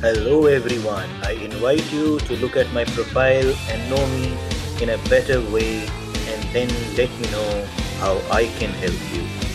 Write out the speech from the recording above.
Hello everyone, I invite you to look at my profile and know me in a better way and then let me know how I can help you.